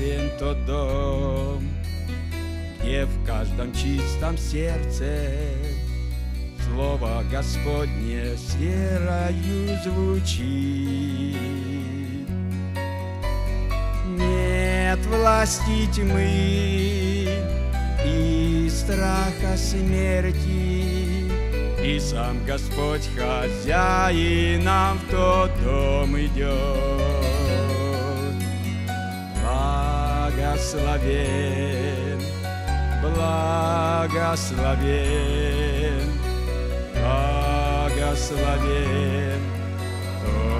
Благословен тот дом, где в каждом чистом сердце Слово Господне с верою звучит. Нет власти тьмы и страха смерти, И сам Господь хозяином в тот дом идет. Благословен, благословен, благословен. Тот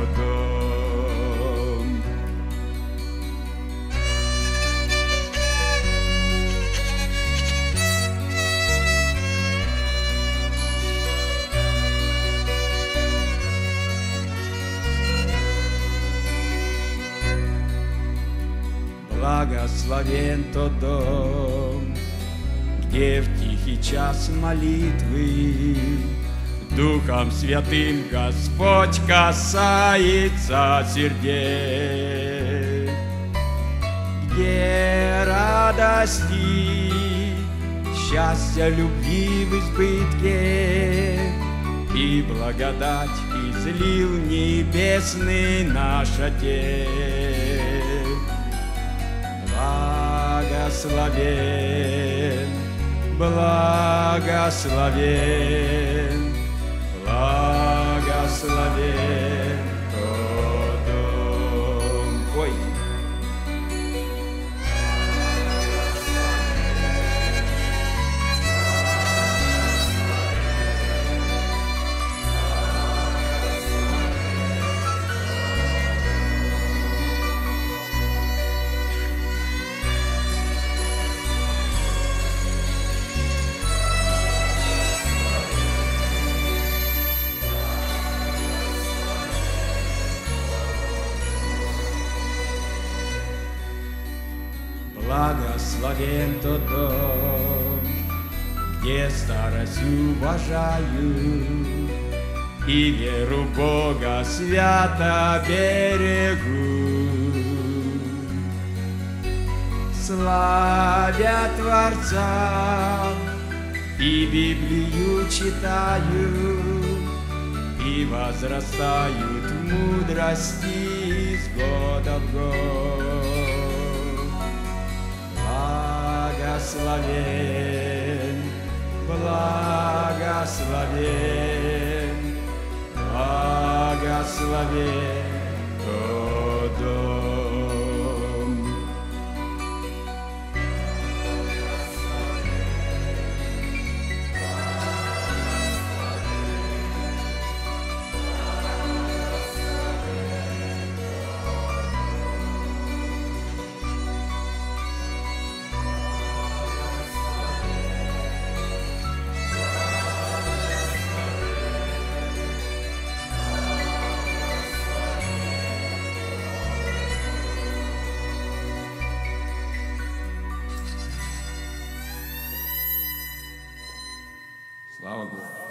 Благословен тот дом, где в тихий час молитвы Духом Святым Господь касается сердец, где радости, счастья, любви в избытке и благодать излил небесный наш Отец. Благословен, благословен, благословен Благословен тот дом, где старость уважаю И веру Бога свято берегу. Славя Творца и Библию читаю, И возрастают мудрости с года в год. Благословен, благословен, благословен 老了。